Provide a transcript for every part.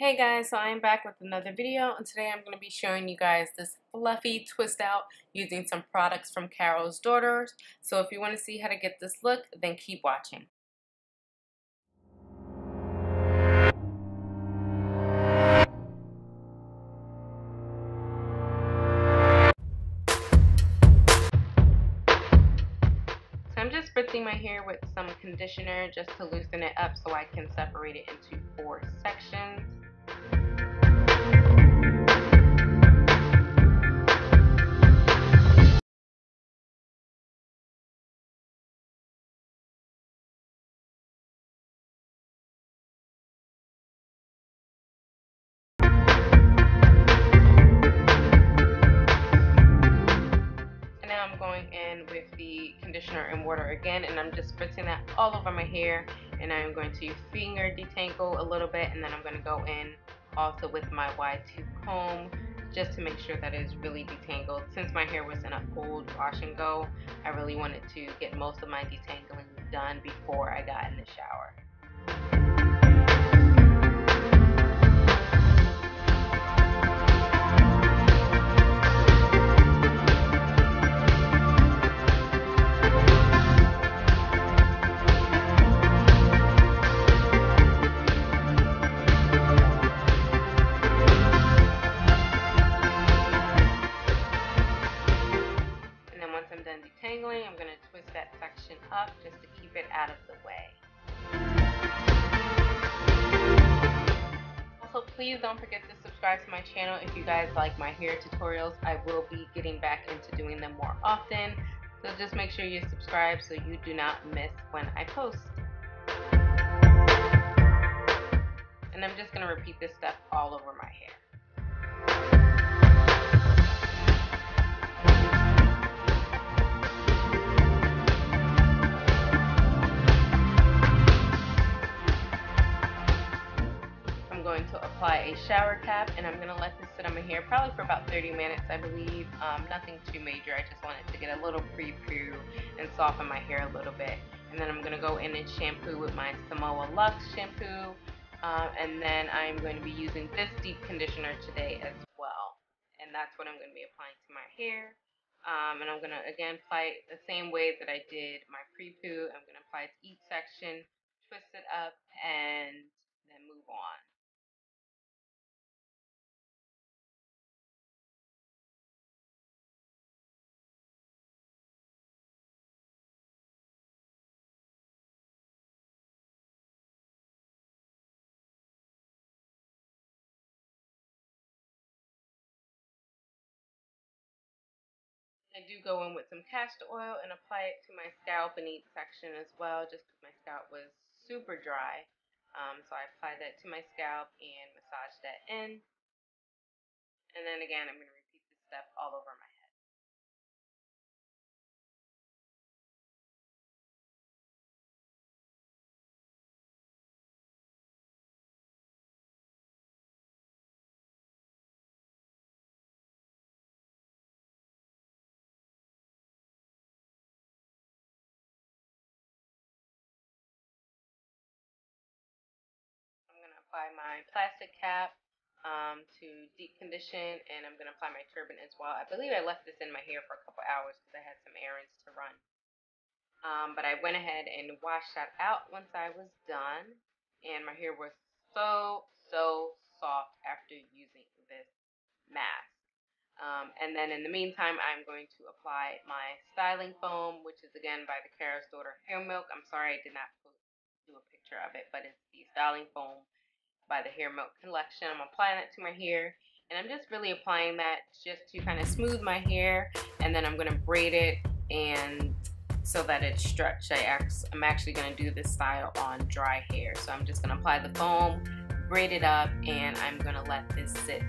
Hey guys, so I'm back with another video and today I'm going to be showing you guys this fluffy twist out using some products from Carol's Daughters. So if you want to see how to get this look, then keep watching. So I'm just my hair with some conditioner just to loosen it up so I can separate it into four sections. Conditioner and water again and I'm just spritzing that all over my hair and I'm going to finger detangle a little bit and then I'm going to go in also with my wide tooth comb just to make sure that it's really detangled. Since my hair was in a co-wash and go, I really wanted to get most of my detangling done before I got in the shower. Keep it out of the way. Also, please don't forget to subscribe to my channel if you guys like my hair tutorials. I will be getting back into doing them more often. So just make sure you subscribe so you do not miss when I post. And I'm just going to repeat this step all over my hair. Going to apply a shower cap and I'm going to let this sit on my hair probably for about 30 minutes I believe. Um, nothing too major. I just wanted to get a little pre-poo and soften my hair a little bit. And then I'm going to go in and shampoo with my Samoa Lux shampoo. Uh, and then I'm going to be using this deep conditioner today as well. And that's what I'm going to be applying to my hair. Um, and I'm going to again apply it the same way that I did my pre-poo. I'm going to apply it to each section, twist it up, and then move on. I do go in with some castor oil and apply it to my scalp and each section as well, just because my scalp was super dry. Um, so I apply that to my scalp and massage that in. And then again, I'm going to repeat this step all over my apply my plastic cap um, to deep condition and I'm going to apply my turban as well. I believe I left this in my hair for a couple hours because I had some errands to run. Um, but I went ahead and washed that out once I was done and my hair was so, so soft after using this mask. Um, and then in the meantime, I'm going to apply my styling foam, which is again by the Carol's Daughter Hair Milk. I'm sorry I did not do a picture of it, but it's the styling foam by the Hair Milk Collection. I'm applying that to my hair. And I'm just really applying that just to kind of smooth my hair. And then I'm going to braid it and so that it's stretched. I I'm actually going to do this style on dry hair. So I'm just going to apply the foam, braid it up, and I'm going to let this sit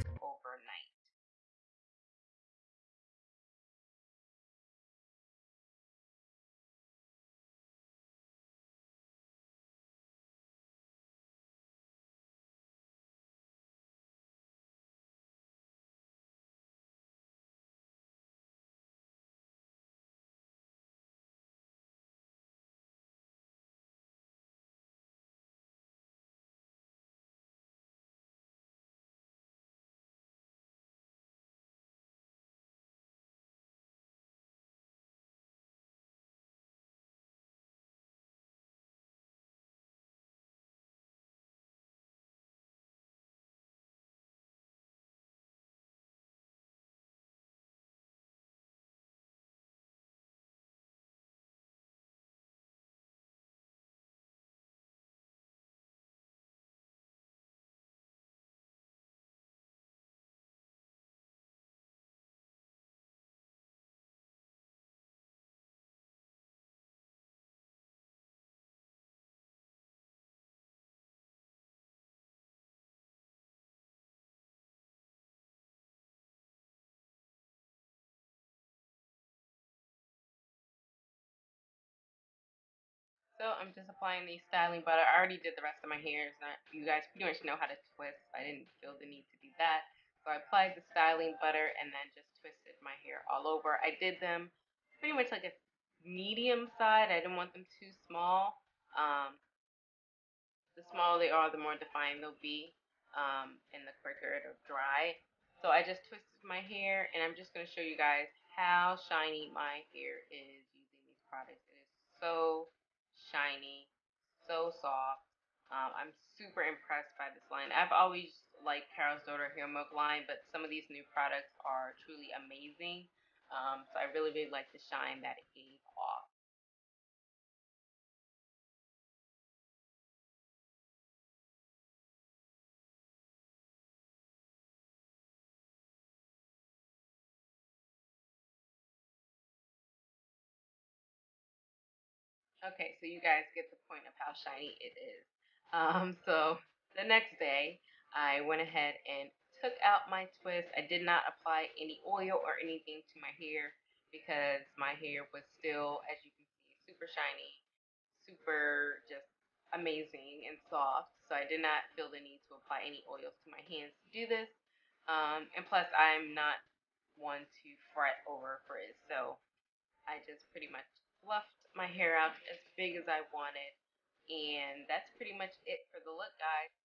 So I'm just applying the styling butter. I already did the rest of my hair. Not, you guys pretty much know how to twist. I didn't feel the need to do that. So I applied the styling butter and then just twisted my hair all over. I did them pretty much like a medium side. I didn't want them too small. Um, the smaller they are, the more defined they'll be um, and the quicker it'll dry. So I just twisted my hair and I'm just going to show you guys how shiny my hair is using these products. It is so so soft. Um, I'm super impressed by this line. I've always liked Carol's Daughter Hair Milk line, but some of these new products are truly amazing. Um, so I really, really like the shine that it gave off. Okay, so you guys get the point of how shiny it is. Um, so the next day, I went ahead and took out my twist. I did not apply any oil or anything to my hair because my hair was still, as you can see, super shiny, super just amazing and soft. So I did not feel the need to apply any oils to my hands to do this. Um, and plus, I'm not one to fret over frizz. So I just pretty much fluffed my hair out as big as I wanted. And that's pretty much it for the look, guys.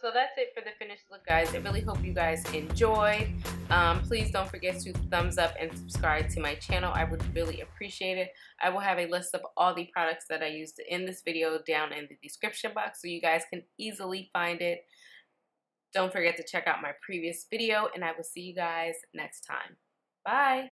So that's it for the finished look, guys. I really hope you guys enjoyed. Um, please don't forget to thumbs up and subscribe to my channel. I would really appreciate it. I will have a list of all the products that I used in this video down in the description box so you guys can easily find it. Don't forget to check out my previous video, and I will see you guys next time. Bye!